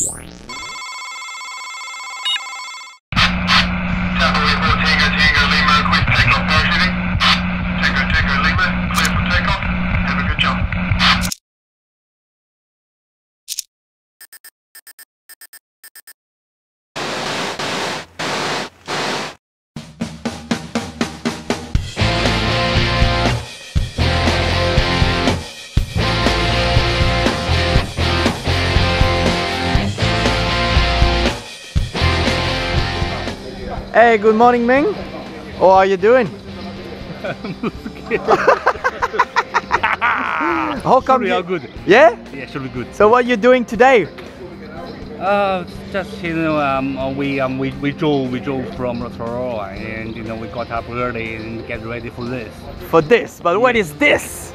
Wow. Hey, good morning, Meng. How are you doing? How come you- all good. Yeah? Yeah, should be good. So what are you doing today? Uh, just you know, um, uh, we um, we we drove we drove from Rotorua and you know we got up early and get ready for this For this, but what is this?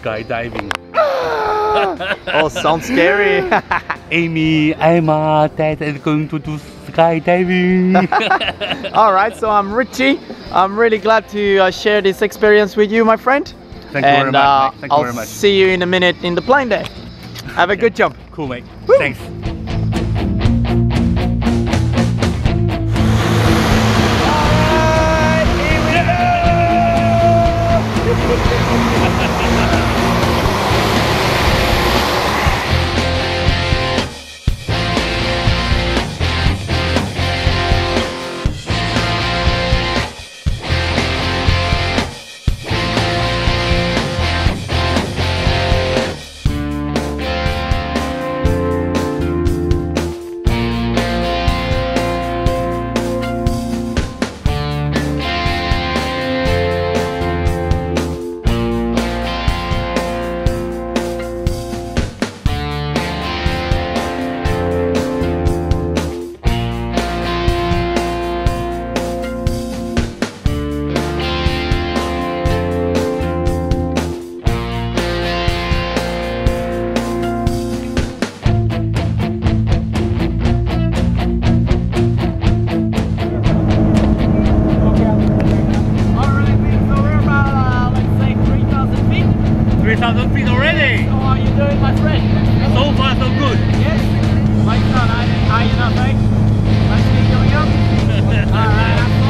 skydiving. Oh, sounds scary. Amy, Emma, Dad is going to do skydiving. All right, so I'm Richie. I'm really glad to uh, share this experience with you, my friend. Thank you and very much. uh. Thank you I'll very much. see you in a minute in the plane day. Have a good jump. Cool, mate. Woo. Thanks. 3,000 feet already! How are you doing, my friend? So far, so good. Yes? Like that, are you not, mate? Nice to meet you, young. Alright. Uh,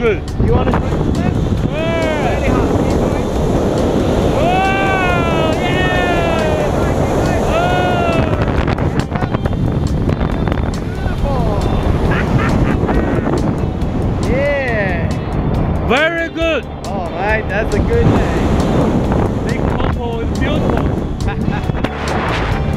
good. You want to switch? Oh, Very good! Alright, that's a good day. Big combo is beautiful.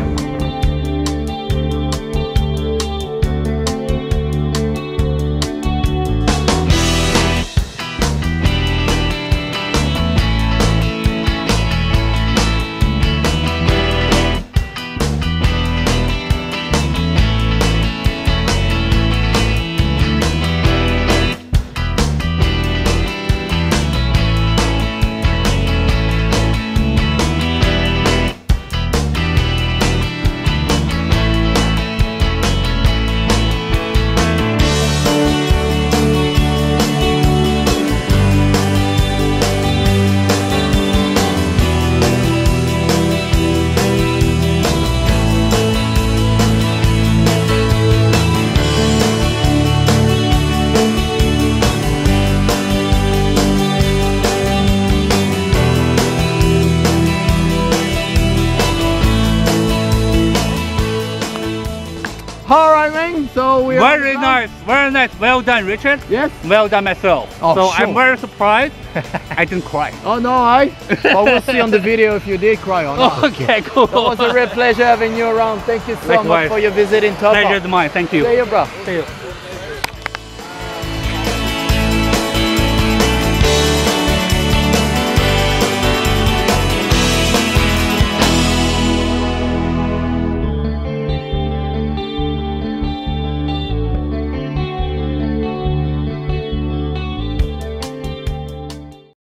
All right, man. So we are Very nice, very nice. Well done, Richard. Yes. Well done myself. Oh, so sure. I'm very surprised. I didn't cry. Oh no, I. But we'll see on the video if you did cry or not. Okay, cool. It was a real pleasure having you around. Thank you so much for your visit in Taupo. Pleasure is mine. Thank you. See you, bro. See you.